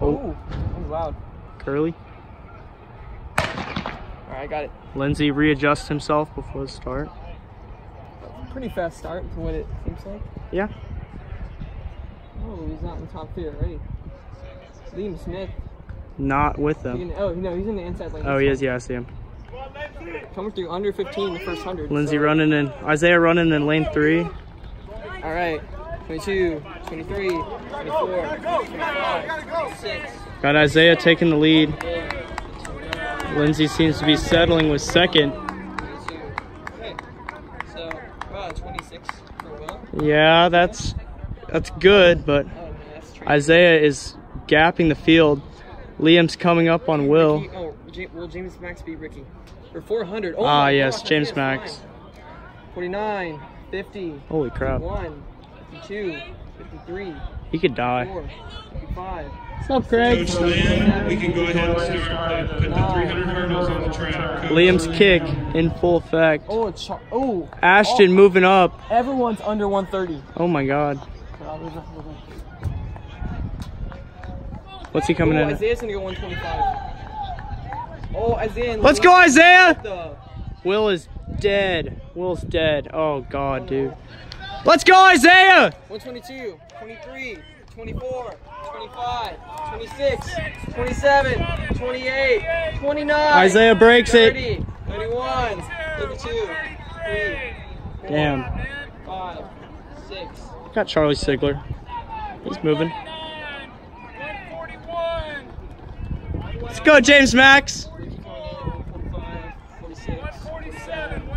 Oh, that was loud. Curly. All right, I got it. Lindsey readjusts himself before the start. Pretty fast start to what it seems like. Yeah. Oh, he's not in the top three already. Liam Smith. Not with them. oh, no, he's in the inside lane. Oh, he is. Yeah, I see him. Coming through under 15 the first 100. Lindsey so- running in. Isaiah running in lane three. All right. 22, 23, 24, 25, 26. Got Isaiah taking the lead. Lindsey seems to be settling with second. Okay. So, wow, 26 for Will. Yeah, that's that's good, but Oh, man, that's true. Isaiah is gapping the field. Liam's coming up on Will. Ricky- oh, will James Max beat Ricky? For 400. Oh, Ah, yes, gosh, James Max. 49, 50, Holy crap. 51, 52, 53, He could die. 54, 55. What's up, Craig? Coach Lynn, we can go ahead and start. Put the 300 hurdles on the track. Coach Liam's Lynn. kick in full effect. Oh, it's Char- oh. Ashton oh, moving up. Everyone's under 130. Oh my god. There's a- What's he coming oh, in? at? Isaiah's gonna go 125. Oh, Isaiah. Let's go, Isaiah! The- Will is dead. Will's dead. Oh god, dude. Let's go, Isaiah! 122, 23, 24, 25, 26, 27, 28, 29. Isaiah breaks 30, it. 31, 32, 3, 4, Damn. 5, 6. Got Charlie Sigler. He's moving. Let's go, James Max. 45, 46, 47.